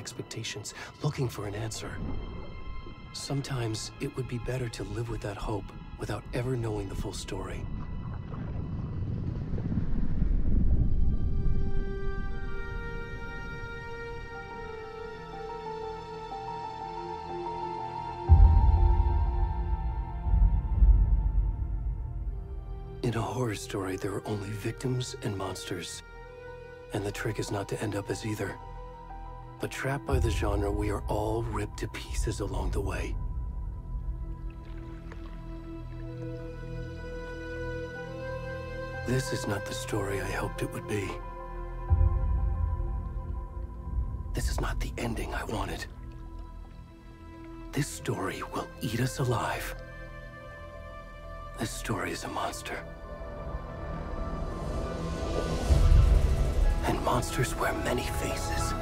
expectations, looking for an answer. Sometimes it would be better to live with that hope without ever knowing the full story. In a horror story, there are only victims and monsters. And the trick is not to end up as either. But trapped by the genre, we are all ripped to pieces along the way. This is not the story I hoped it would be. This is not the ending I wanted. This story will eat us alive. This story is a monster. And monsters wear many faces.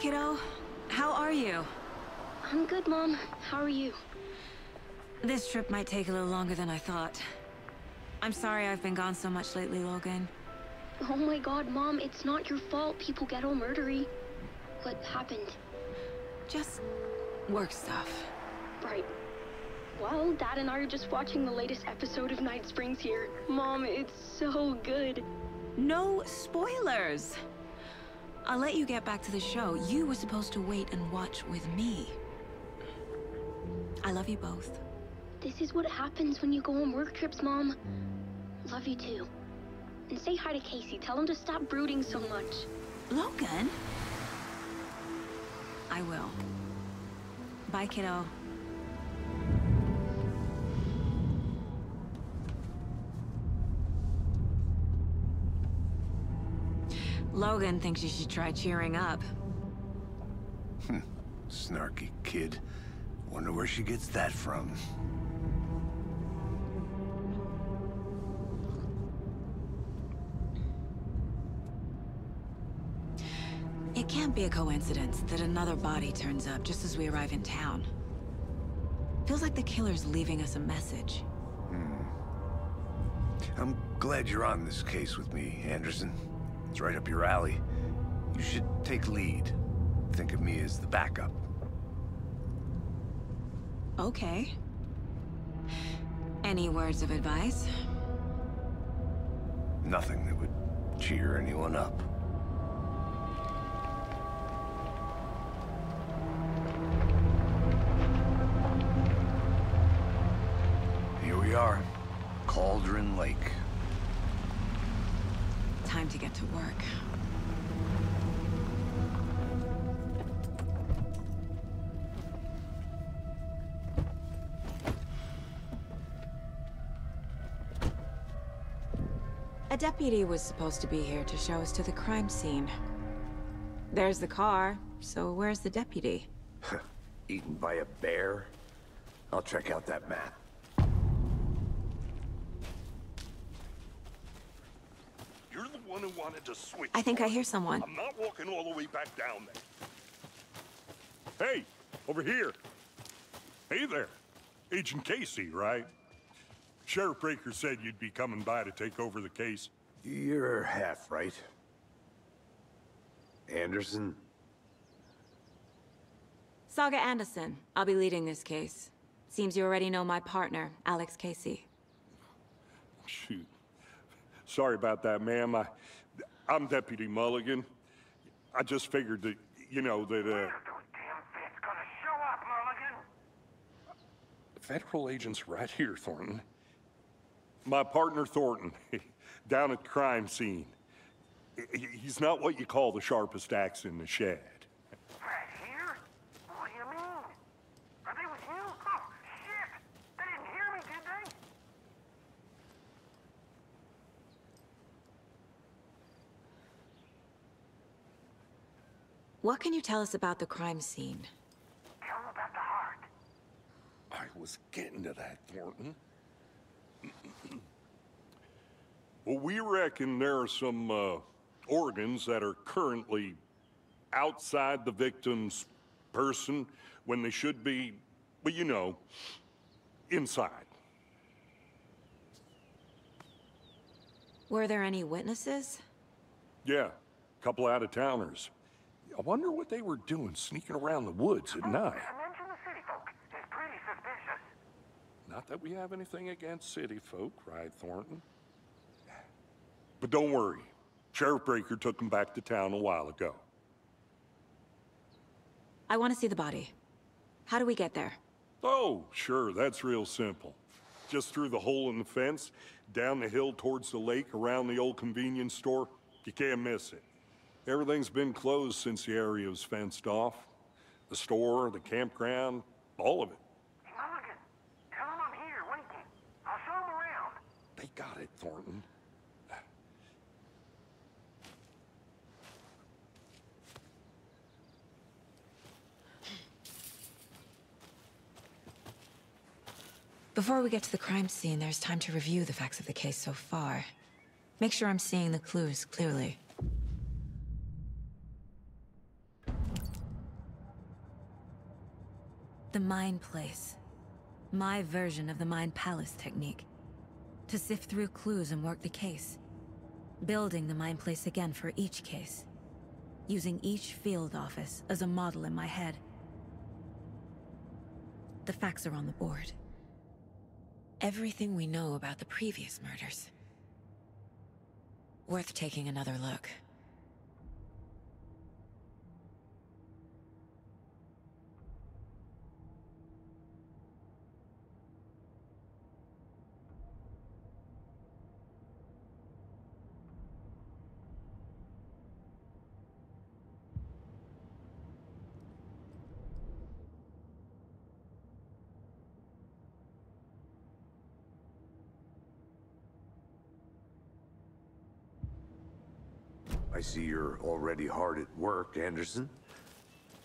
Kiddo. How are you? I'm good, Mom. How are you? This trip might take a little longer than I thought. I'm sorry I've been gone so much lately, Logan. Oh my god, Mom, it's not your fault people get all murdery. What happened? Just work stuff. Right. Well, Dad and I are just watching the latest episode of Night Springs here. Mom, it's so good. No spoilers! I'll let you get back to the show. You were supposed to wait and watch with me. I love you both. This is what happens when you go on work trips, Mom. Love you too. And say hi to Casey. Tell him to stop brooding so much. Logan? I will. Bye, kiddo. Logan thinks you should try cheering up. Snarky kid. Wonder where she gets that from. It can't be a coincidence that another body turns up just as we arrive in town. Feels like the killer's leaving us a message. Hmm. I'm glad you're on this case with me, Anderson. It's right up your alley. You should take lead. Think of me as the backup. Okay. Any words of advice? Nothing that would cheer anyone up. Deputy was supposed to be here to show us to the crime scene. There's the car, so where's the deputy? Eaten by a bear? I'll check out that map. You're the one who wanted to switch. I think I hear someone. I'm not walking all the way back down there. Hey, over here. Hey there. Agent Casey, right? Sheriff Breaker said you'd be coming by to take over the case. You're half right. Anderson? Saga Anderson. I'll be leading this case. Seems you already know my partner, Alex Casey. Shoot. Sorry about that, ma'am. I, I'm Deputy Mulligan. I just figured that, you know, that, uh... Those damn fits gonna show up, Mulligan. Federal agents right here, Thornton. My partner, Thornton, down at the crime scene. He's not what you call the sharpest axe in the shed. Right here? What do you mean? Are they with you? Oh, shit! They didn't hear me, did they? What can you tell us about the crime scene? Tell them about the heart. I was getting to that, Thornton. Well, we reckon there are some uh, organs that are currently outside the victim's person when they should be, well, you know, inside. Were there any witnesses? Yeah, a couple out of towners. I wonder what they were doing sneaking around the woods at night. Mention the city folk. It's pretty suspicious. Not that we have anything against city folk, right, Thornton? But don't worry. Sheriff Breaker took him back to town a while ago. I want to see the body. How do we get there? Oh, sure, that's real simple. Just through the hole in the fence, down the hill towards the lake, around the old convenience store. You can't miss it. Everything's been closed since the area was fenced off. The store, the campground, all of it. Mulligan, tell them I'm here waiting. I'll show them around. They got it, Thornton. Before we get to the crime scene, there's time to review the facts of the case so far. Make sure I'm seeing the clues clearly. The Mind Place. My version of the Mind Palace technique. To sift through clues and work the case. Building the Mind Place again for each case. Using each field office as a model in my head. The facts are on the board. Everything we know about the previous murders. Worth taking another look. I see you're already hard at work, Anderson.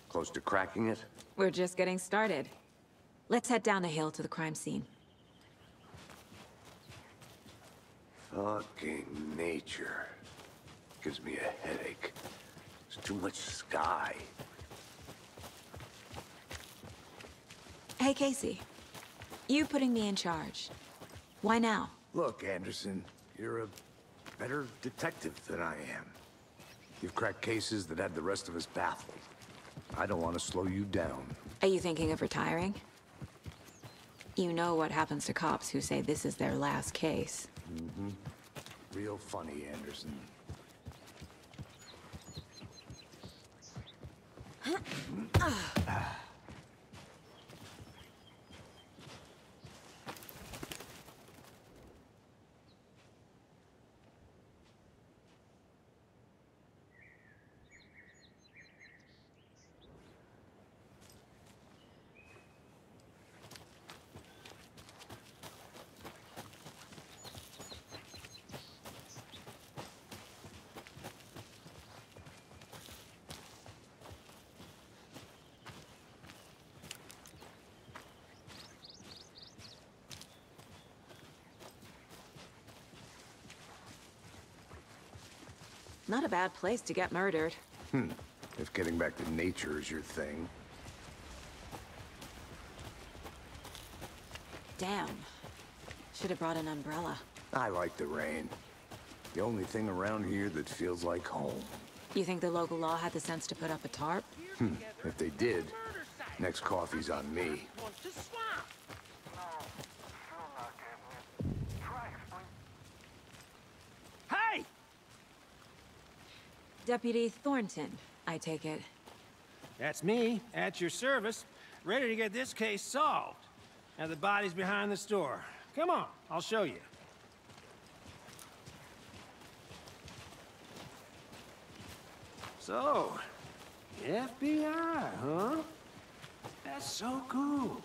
Close to cracking it? We're just getting started. Let's head down the hill to the crime scene. Fucking nature. Gives me a headache. There's too much sky. Hey, Casey. You putting me in charge. Why now? Look, Anderson, you're a better detective than I am. You've cracked cases that had the rest of us baffled. I don't want to slow you down. Are you thinking of retiring? You know what happens to cops who say this is their last case. Mm-hmm. Real funny, Anderson. Not a bad place to get murdered. Hmm. If getting back to nature is your thing. Damn. Should have brought an umbrella. I like the rain. The only thing around here that feels like home. You think the local law had the sense to put up a tarp? Hmm. If they did, next coffee's on me. Hey! Deputy Thornton, I take it. That's me, at your service, ready to get this case solved. Now the body's behind the store. Come on, I'll show you. So, FBI, huh? That's so cool.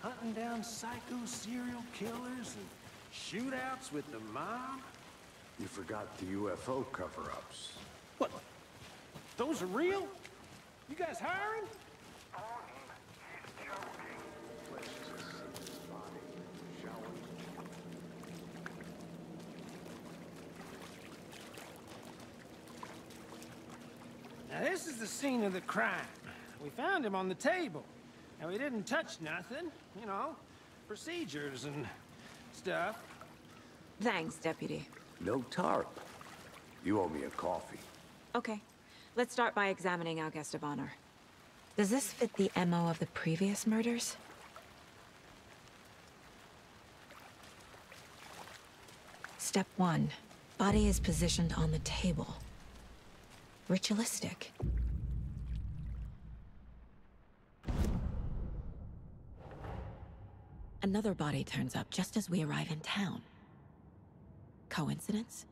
Hunting down psycho serial killers and shootouts with the mob. You forgot the UFO cover-ups. What? Those are real? You guys hiring? Now this is the scene of the crime. We found him on the table. And we didn't touch nothing, you know, procedures and stuff. Thanks, Deputy. No tarp. You owe me a coffee. Okay. Let's start by examining our guest of honor. Does this fit the MO of the previous murders? Step one. Body is positioned on the table. Ritualistic. Another body turns up just as we arrive in town. Coincidence?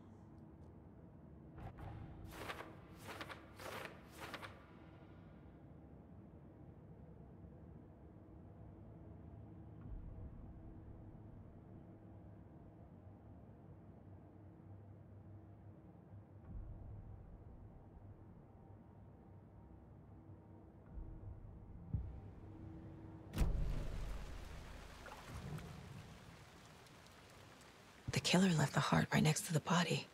Killer left the heart right next to the body.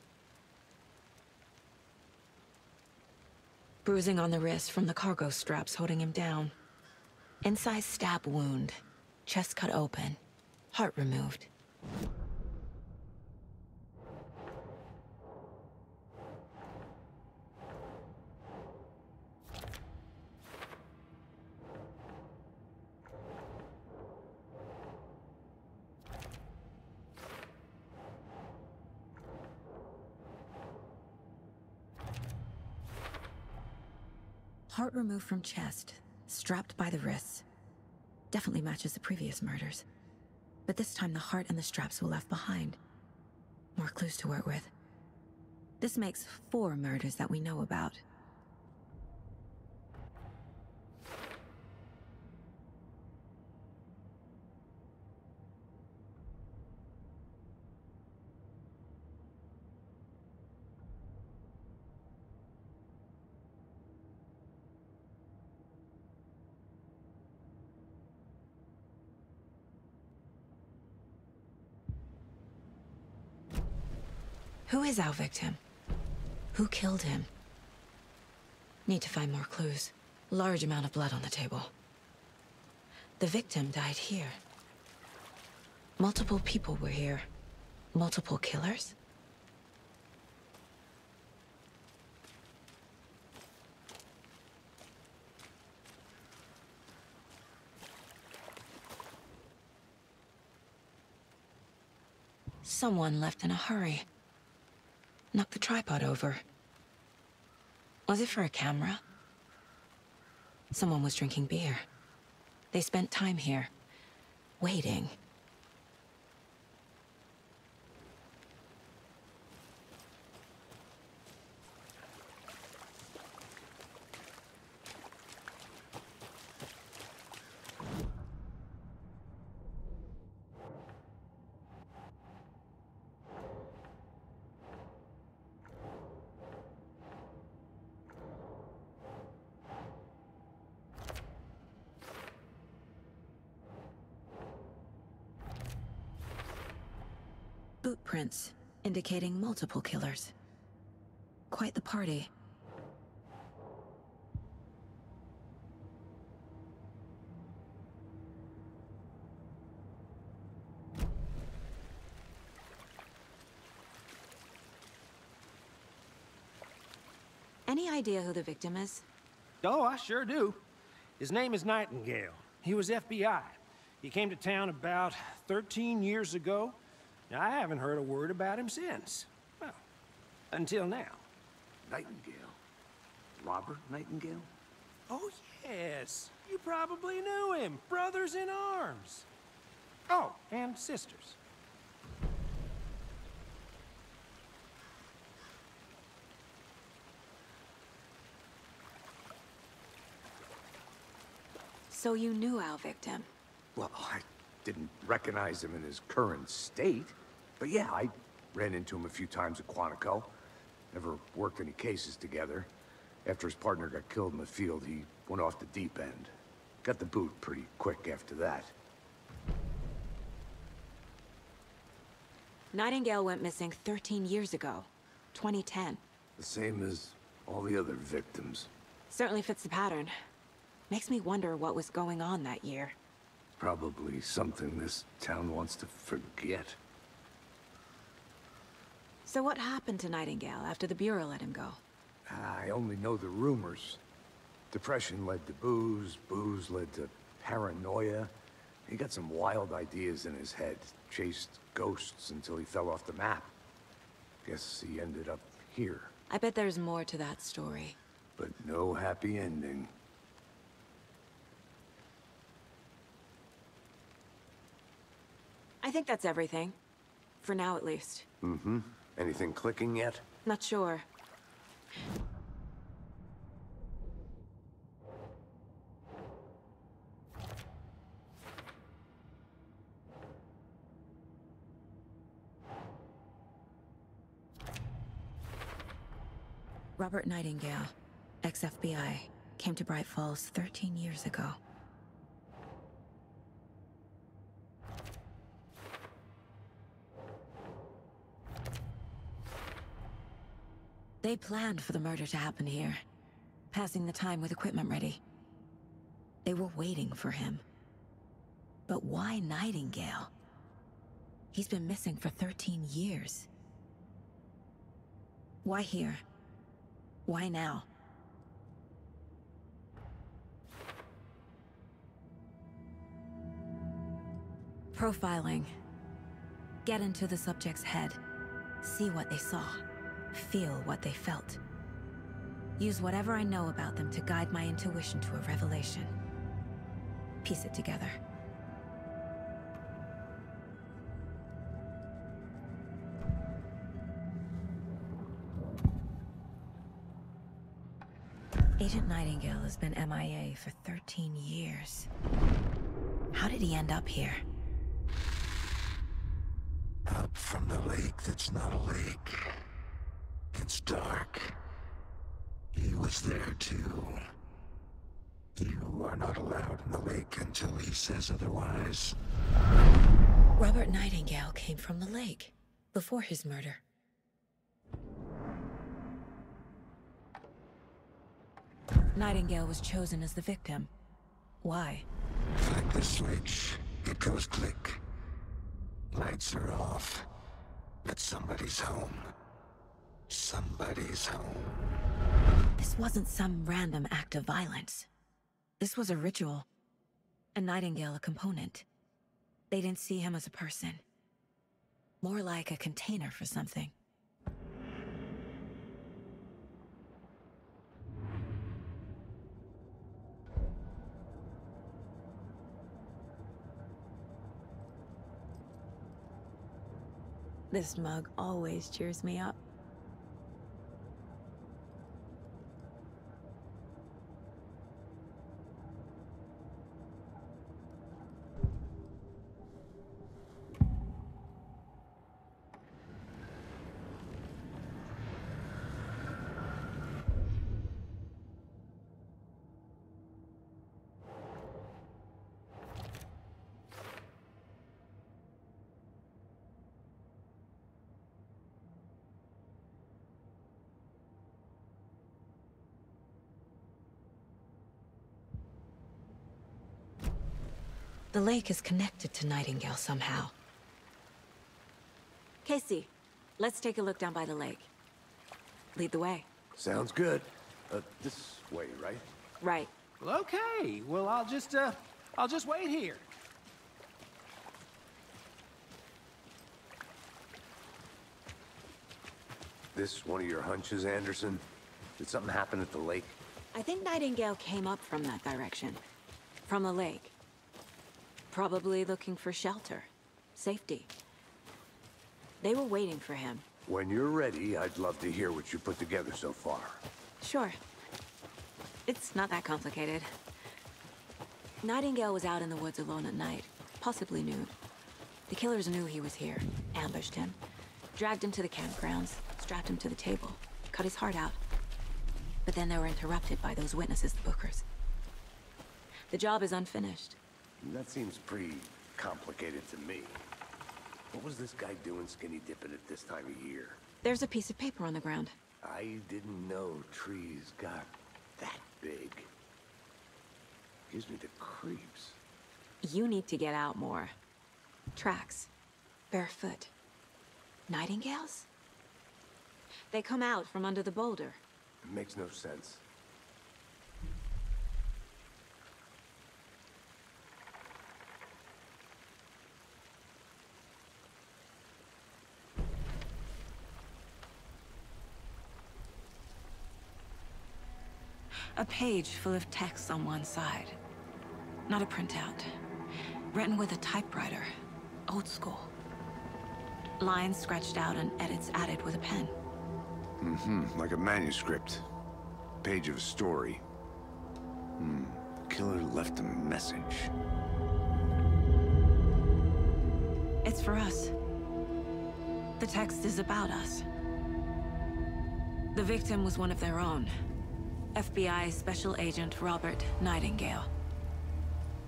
Bruising on the wrist from the cargo straps holding him down. Incised stab wound. Chest cut open. Heart removed. Heart removed from chest, strapped by the wrists. Definitely matches the previous murders. But this time the heart and the straps were left behind. More clues to work with. This makes four murders that we know about. Who is our victim? Who killed him? Need to find more clues. Large amount of blood on the table. The victim died here. Multiple people were here. Multiple killers? Someone left in a hurry. Knocked the tripod over. Was it for a camera? Someone was drinking beer. They spent time here, waiting. Boot prints, indicating multiple killers. Quite the party. Any idea who the victim is? Oh, I sure do. His name is Nightingale. He was FBI. He came to town about 13 years ago. I haven't heard a word about him since. Well, until now. Nightingale? Robert Nightingale? Oh, yes. You probably knew him. Brothers in arms. Oh, and sisters. So you knew our victim? Well, I didn't recognize him in his current state. But yeah, I ran into him a few times at Quantico. Never worked any cases together. After his partner got killed in the field, he went off the deep end. Got the boot pretty quick after that. Nightingale went missing 13 years ago. 2010. The same as all the other victims. Certainly fits the pattern. Makes me wonder what was going on that year. Probably something this town wants to forget. So what happened to Nightingale after the Bureau let him go? I only know the rumors. Depression led to booze, booze led to paranoia. He got some wild ideas in his head, chased ghosts until he fell off the map. Guess he ended up here, I bet there's more to that story. but no happy ending. I think that's everything. For now, at least. Mm-hmm. Anything clicking yet? Not sure. Robert Nightingale, ex-FBI, came to Bright Falls 13 years ago. They planned for the murder to happen here, passing the time with equipment ready. They were waiting for him. But why Nightingale? He's been missing for 13 years. Why here? Why now? Profiling. Get into the subject's head. See what they saw. Feel what they felt. Use whatever I know about them to guide my intuition to a revelation. Piece it together. Agent Nightingale has been MIA for 13 years. How did he end up here? Up from the lake that's not a lake. It's dark. He was there too. You are not allowed in the lake until he says otherwise. Robert Nightingale came from the lake before his murder. Nightingale was chosen as the victim. Why? Flick the switch. It goes click. Lights are off. But somebody's home. Somebody's home. This wasn't some random act of violence. This was a ritual. A Nightingale a component. They didn't see him as a person. More like a container for something. This mug always cheers me up. The lake is connected to Nightingale somehow. Casey, let's take a look down by the lake. Lead the way. Sounds good. Uh, this way, right? Right. Well, okay. Well, I'll just, uh, I'll just wait here. This one of your hunches, Anderson? Did something happen at the lake? I think Nightingale came up from that direction. From the lake. Probably looking for shelter. Safety. They were waiting for him. When you're ready, I'd love to hear what you put together so far. Sure. It's not that complicated. Nightingale was out in the woods alone at night, possibly nude. The killers knew he was here, ambushed him, dragged him to the campgrounds, strapped him to the table, cut his heart out. But then they were interrupted by those witnesses, the Bookers. The job is unfinished. That seems pretty complicated to me. What was this guy doing skinny dipping at this time of year? There's a piece of paper on the ground. I didn't know trees got that big. Gives me the creeps. You need to get out more. Tracks. Barefoot. Nightingales? They come out from under the boulder. It makes no sense. A page full of text on one side. Not a printout. Written with a typewriter. Old school. Lines scratched out and edits added with a pen. Mm-hmm, like a manuscript. Page of a story. Hmm, killer left a message. It's for us. The text is about us. The victim was one of their own. FBI Special Agent Robert Nightingale.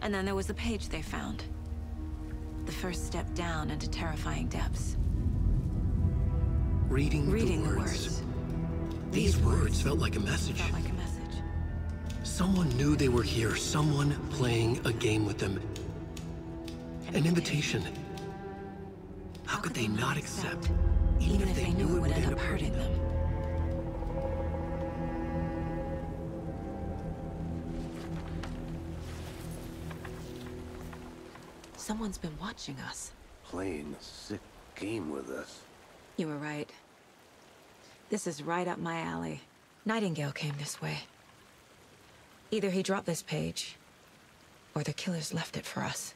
And then there was the page they found. The first step down into terrifying depths. Reading, Reading the the words. words. These words felt like a message. Felt like a message. Someone knew they were here, someone playing a game with them. An invitation. How could they not accept, even if they knew it would end up hurting them? Someone's been watching us. Playing a sick game with us. You were right. This is right up my alley. Nightingale came this way. Either he dropped this page, or the killers left it for us.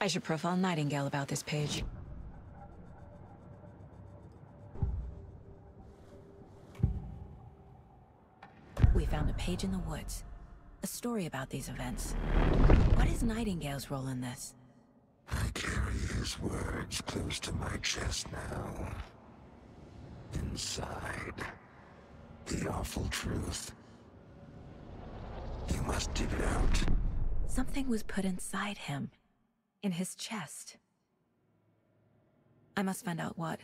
I should profile Nightingale about this page. We found a page in the woods. A story about these events. What is Nightingale's role in this? I carry his words close to my chest now. Inside, the awful truth. You must dig it out. Something was put inside him. In his chest. I must find out what.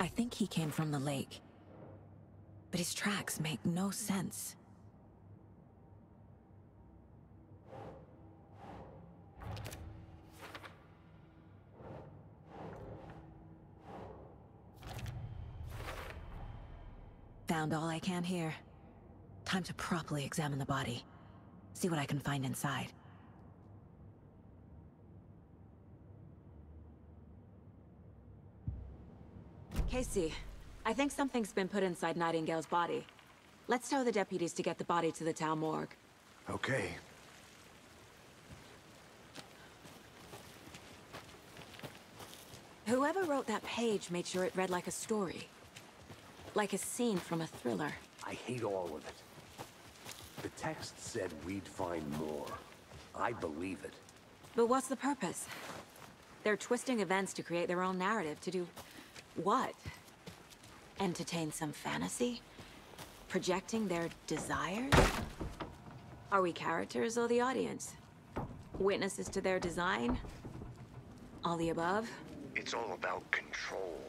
I think he came from the lake. But his tracks make no sense. Found all I can here. Time to properly examine the body. See what I can find inside. Casey, I think something's been put inside Nightingale's body. Let's tell the deputies to get the body to the town morgue. Okay. Whoever wrote that page made sure it read like a story. Like a scene from a thriller. I hate all of it. The text said we'd find more. I believe it. But what's the purpose? They're twisting events to create their own narrative, to do... what? Entertain some fantasy? Projecting their desires? Are we characters or the audience? Witnesses to their design? All the above? It's all about control.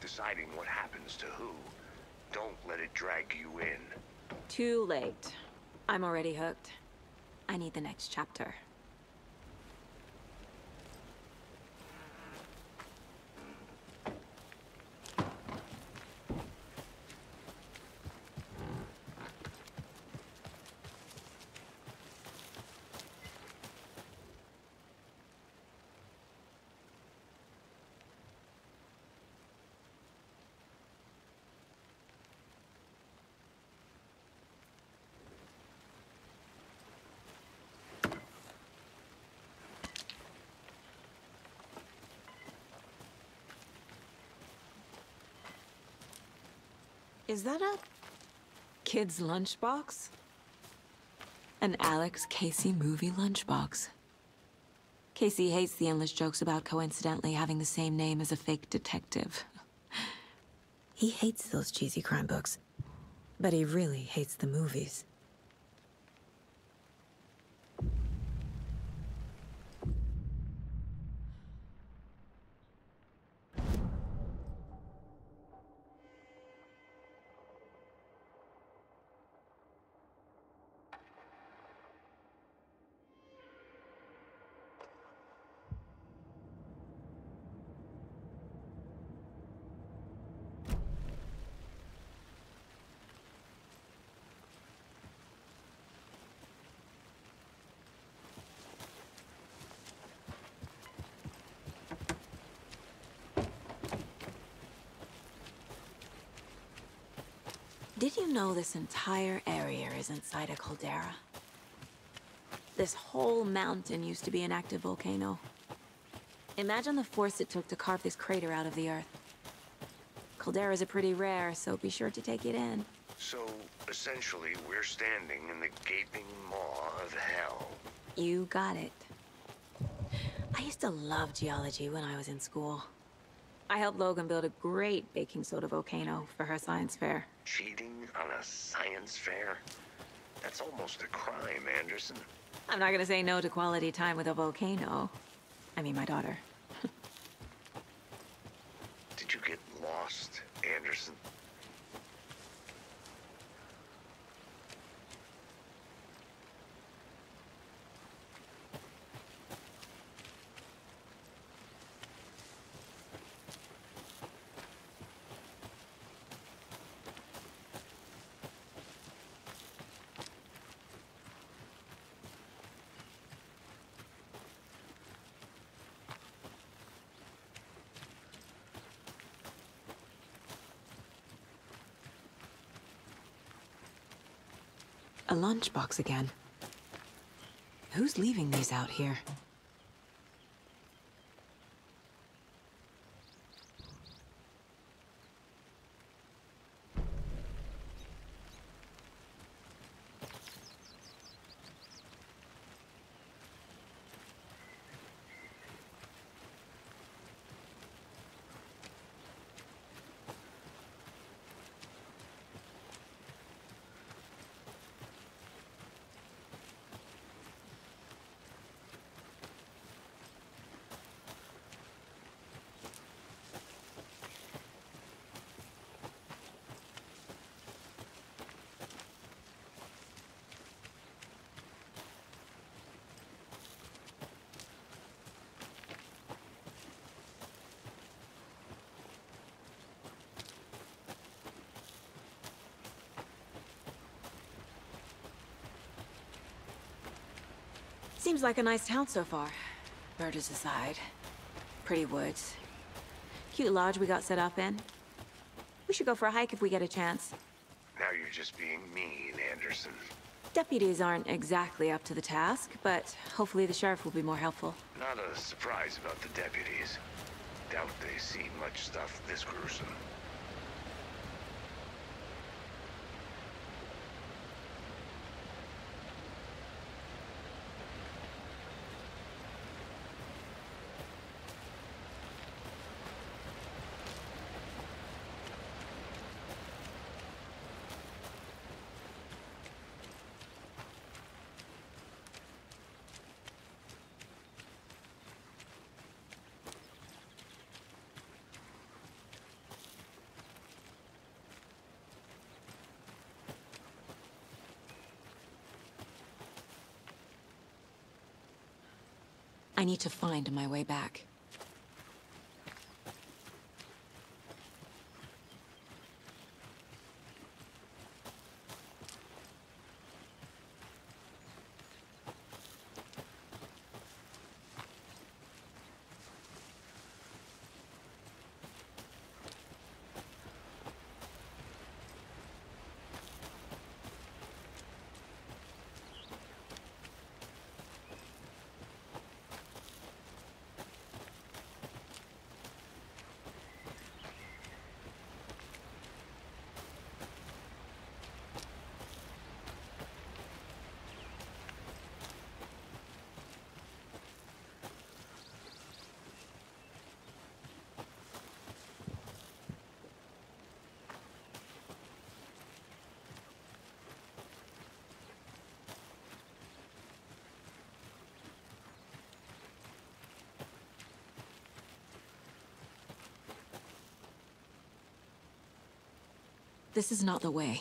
Deciding what happens to who. Don't let it drag you in. Too late. I'm already hooked. I need the next chapter. Is that a kid's lunchbox? An Alex Casey movie lunchbox. Casey hates the endless jokes about coincidentally having the same name as a fake detective. He hates those cheesy crime books, but he really hates the movies. Did you know this entire area is inside a caldera? This whole mountain used to be an active volcano. Imagine the force it took to carve this crater out of the earth. Calderas are pretty rare, so be sure to take it in. So, essentially, we're standing in the gaping maw of hell. You got it. I used to love geology when I was in school. I helped Logan build a great baking soda volcano for her science fair. Cheating on a science fair? That's almost a crime, Anderson. I'm not gonna say no to quality time with a volcano. I mean, my daughter. Did you get lost, Anderson? A lunchbox again. Who's leaving these out here? Seems like a nice town so far. Murders aside. Pretty woods. Cute lodge we got set up in. We should go for a hike if we get a chance. Now you're just being mean, Anderson. Deputies aren't exactly up to the task, but hopefully the sheriff will be more helpful. Not a surprise about the deputies. Doubt they see much stuff this gruesome. I need to find my way back. This is not the way.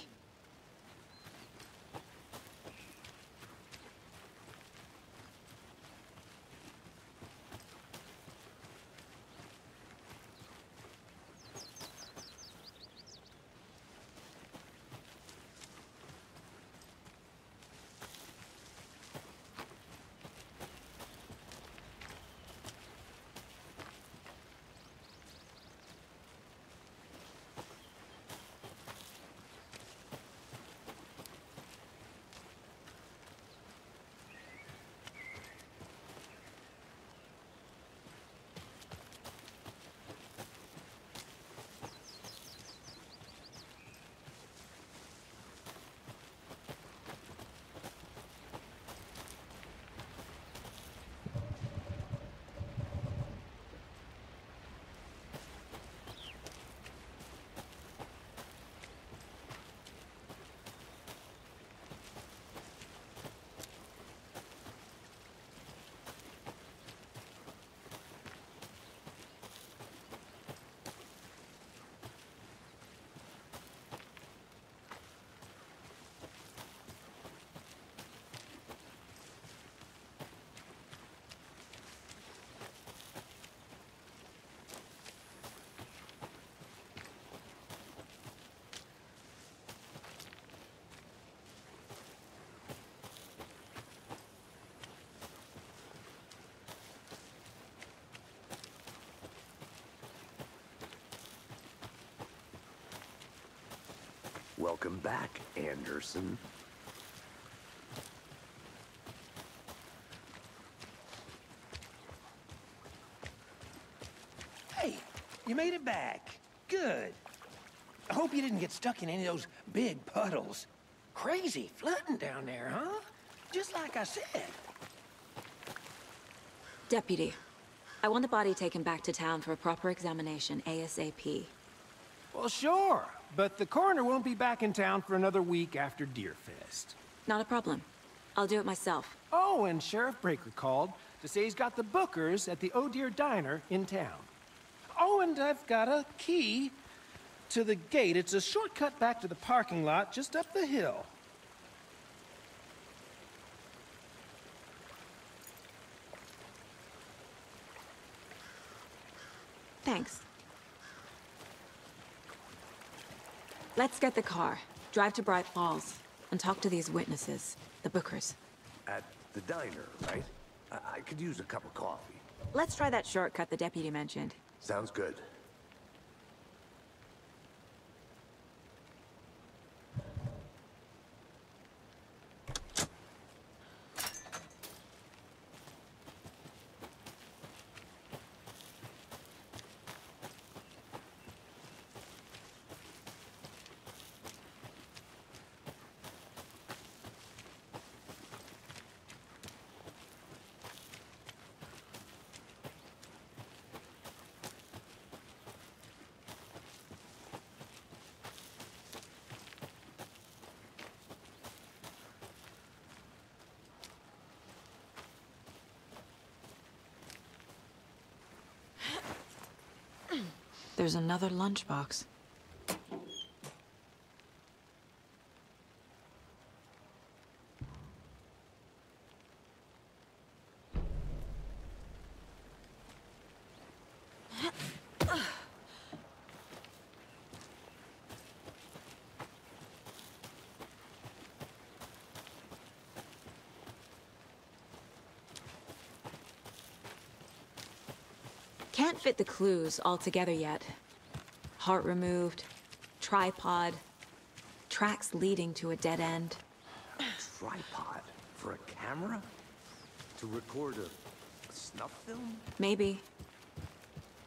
Welcome back, Anderson. Hey, you made it back. Good. I hope you didn't get stuck in any of those big puddles. Crazy flooding down there, huh? Just like I said. Deputy, I want the body taken back to town for a proper examination, ASAP. Well, sure. But the coroner won't be back in town for another week after Deerfest. Not a problem. I'll do it myself. Oh, and Sheriff Breaker called to say he's got the bookers at the Oh Deer Diner in town. Oh, and I've got a key to the gate. It's a shortcut back to the parking lot just up the hill. Thanks. Let's get the car, drive to Bright Falls, and talk to these witnesses, the Bookers. At the diner, right? I, I could use a cup of coffee. Let's try that shortcut the deputy mentioned. Sounds good. There's another lunchbox. Fit the clues all together yet. Heart removed, tripod, tracks leading to a dead end. Tripod? For a camera? To record a, a snuff film? Maybe.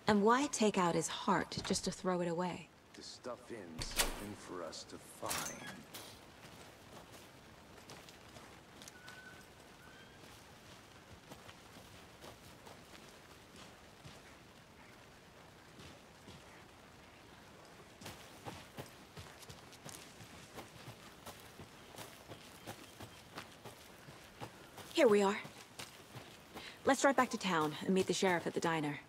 And why take out his heart just to throw it away? To stuff in something for us to find. Here we are. Let's drive back to town and meet the sheriff at the diner.